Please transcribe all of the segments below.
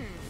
Hmm.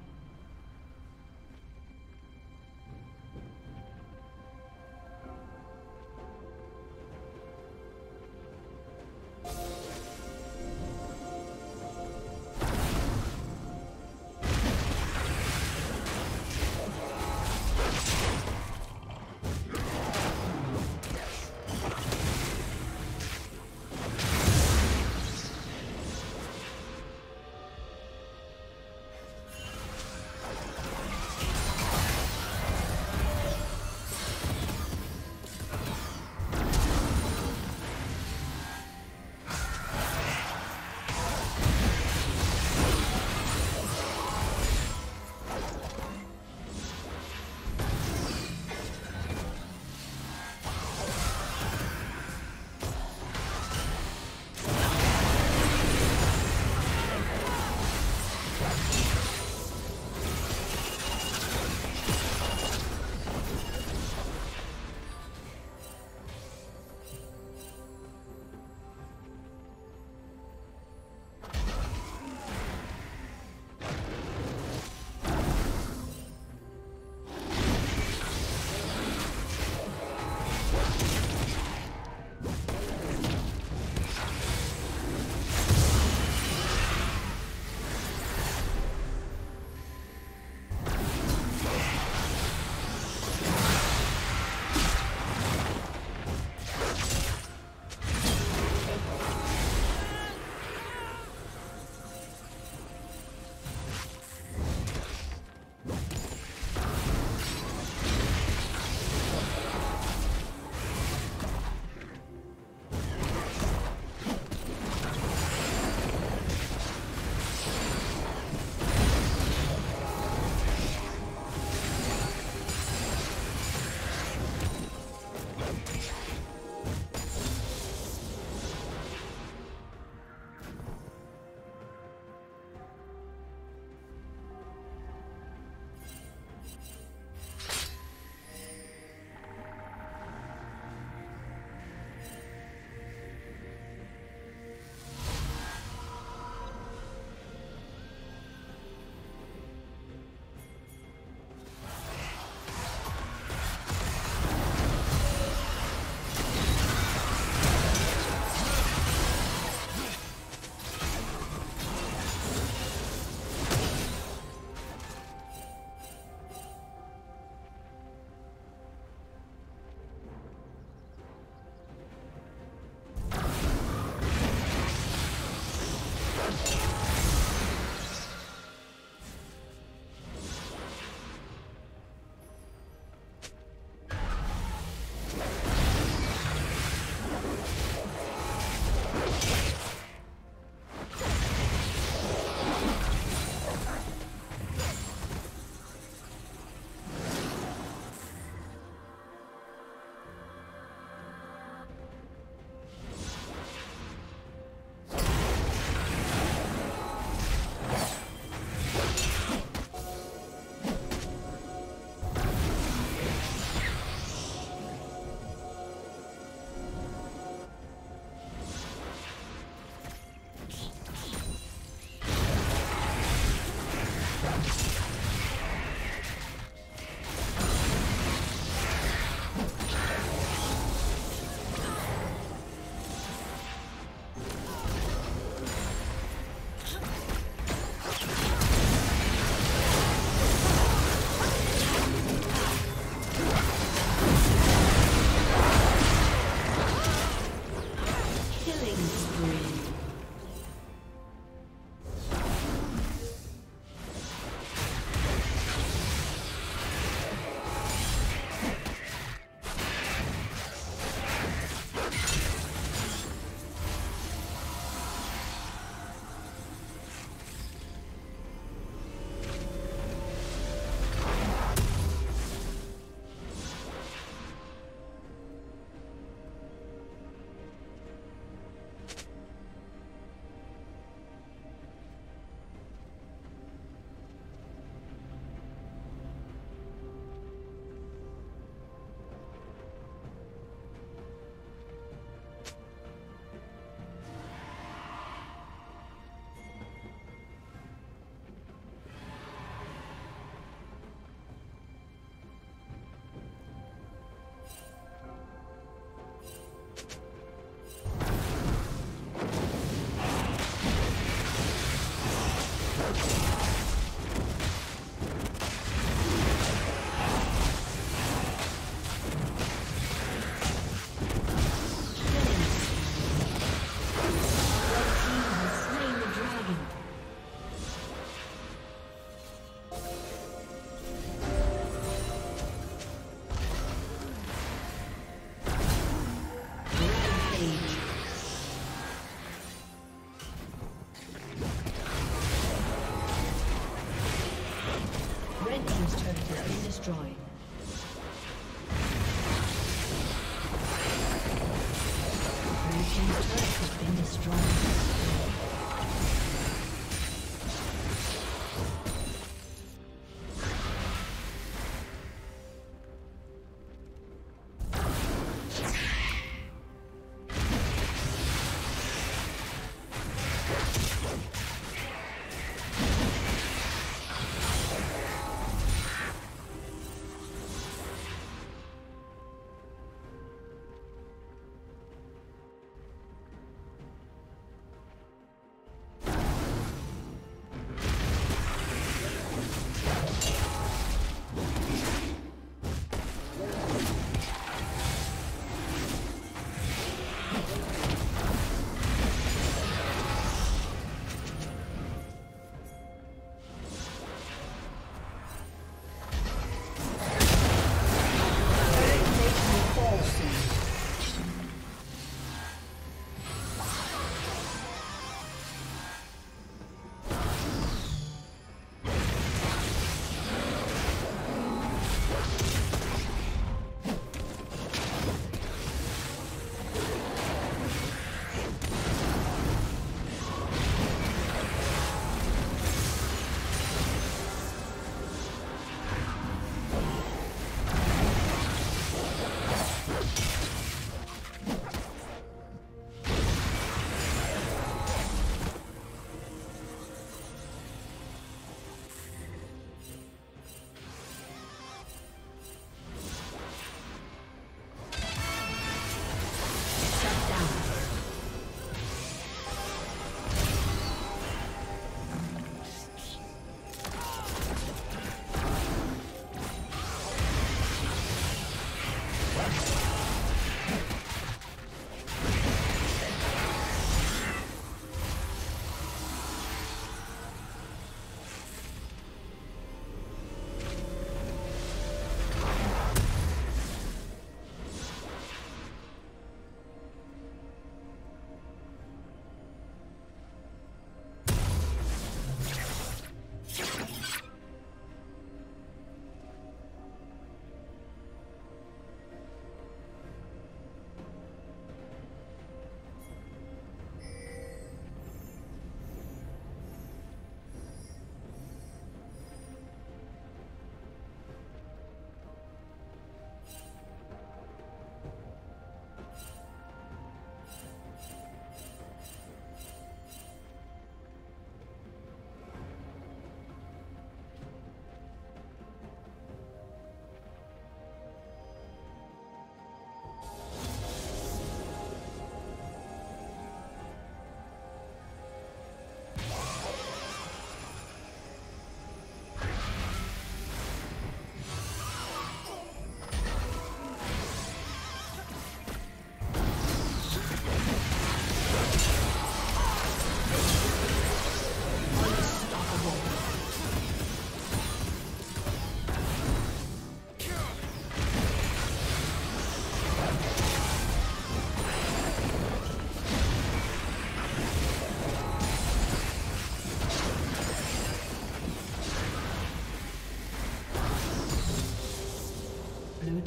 Okay.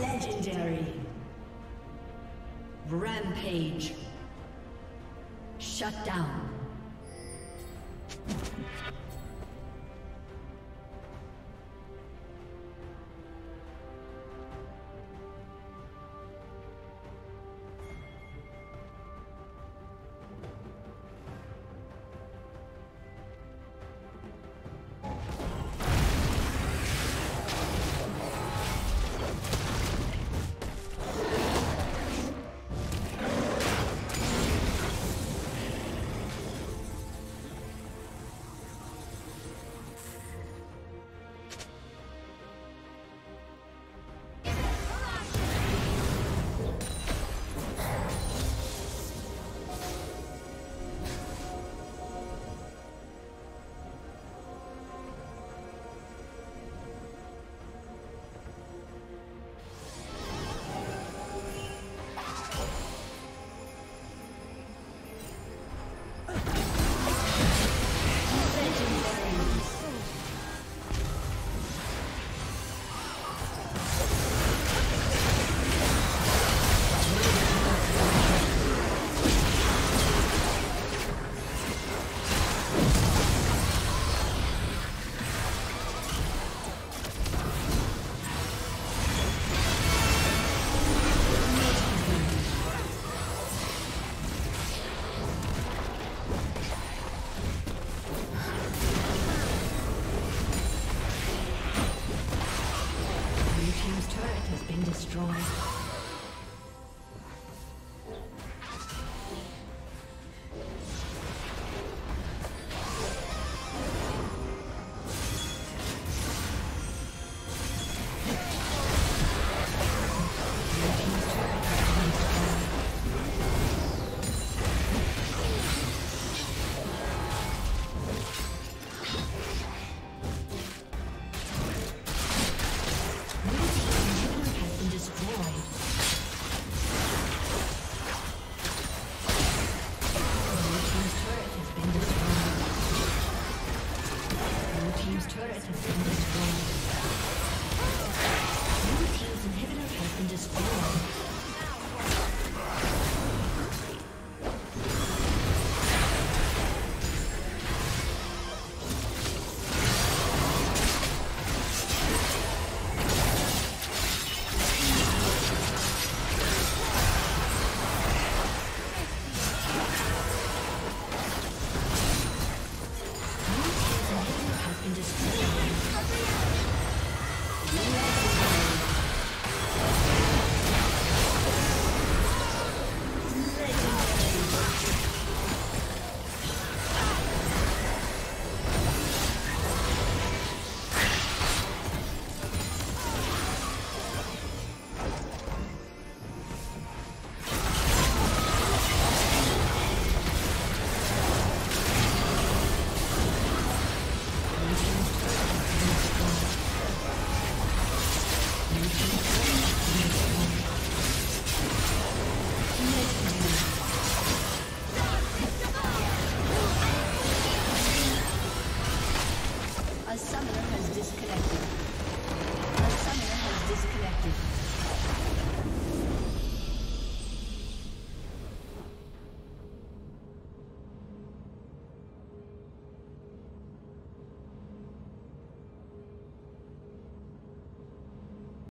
Legendary. Rampage.